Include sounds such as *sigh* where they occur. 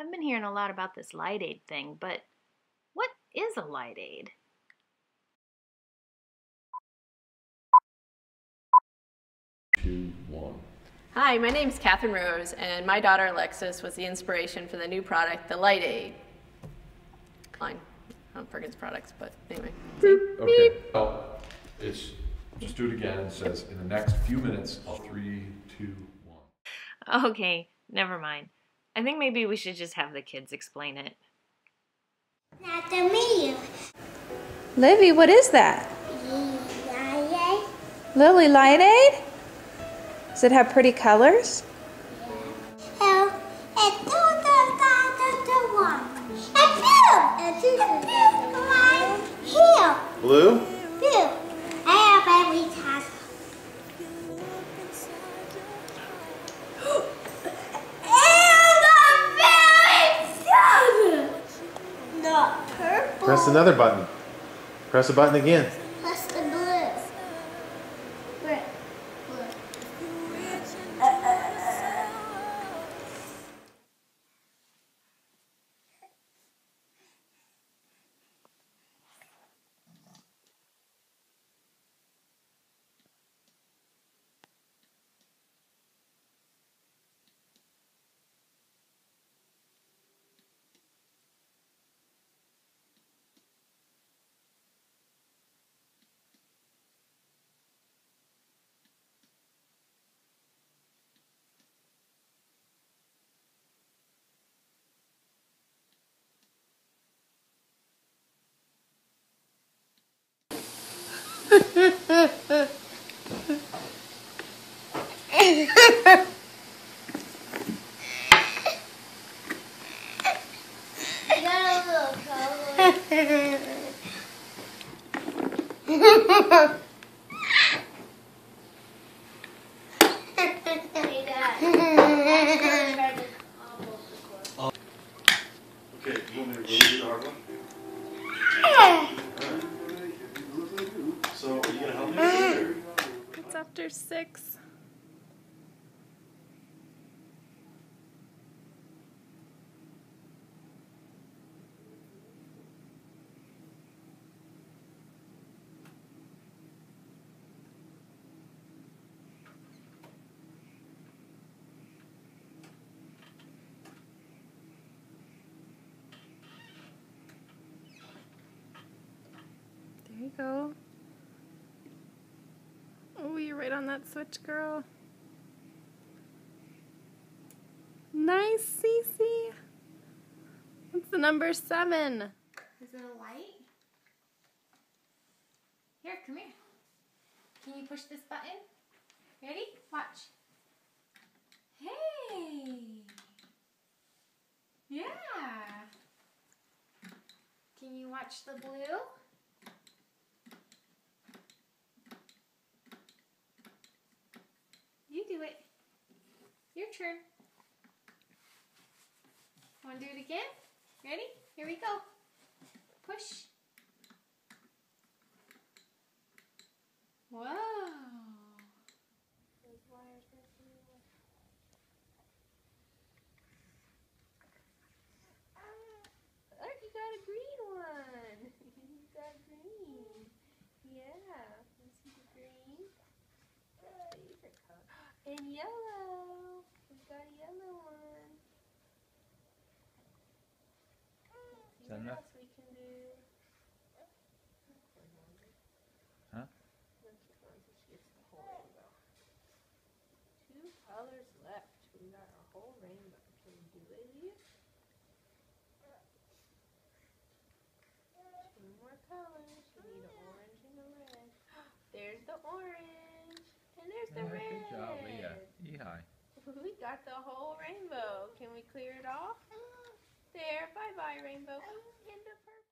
I've been hearing a lot about this LightAide thing, but what is a LightAide? Two, one. Hi, my name is Catherine Rose, and my daughter Alexis was the inspiration for the new product, the LightAide. Line on Perkins products, but anyway. Okay. Oh, it's, just do it again. It says, in the next few minutes, I'll three, two, one. Okay, never mind. I think maybe we should just have the kids explain it. Nice to meet you. Livy, what is that? Yay. Lily LightAide? Does it have pretty colors? Oh, and Press another button. Press a button again. Plus the blue. Red. I got a *laughs* little color. Okay, you want me to go to the hard one? So, are you gonna help me with it, or? It's after six. There you go. You're right on that switch, girl. Nice, Cici. What's the number seven? Is it a light? Here, come here. Can you push this button? Ready? Watch. Hey! Yeah! Can you watch the blue? You do it. Your turn. Want to do it again? Ready? Here we go. Push. Whoa. Look, got a green one. *laughs* you got green. Yeah. See the green. *gasps* And yellow. We've got a yellow one. See what else we can do. Huh? Two colors left. We got our whole rainbow. Can we do it? Two more colors. We need an orange and a red. *gasps* There's the orange. And there's the Yeah, red. good job, Leah. Yee-haw. *laughs* We got the whole rainbow. Can we clear it off? There. Bye bye, rainbow. Purple.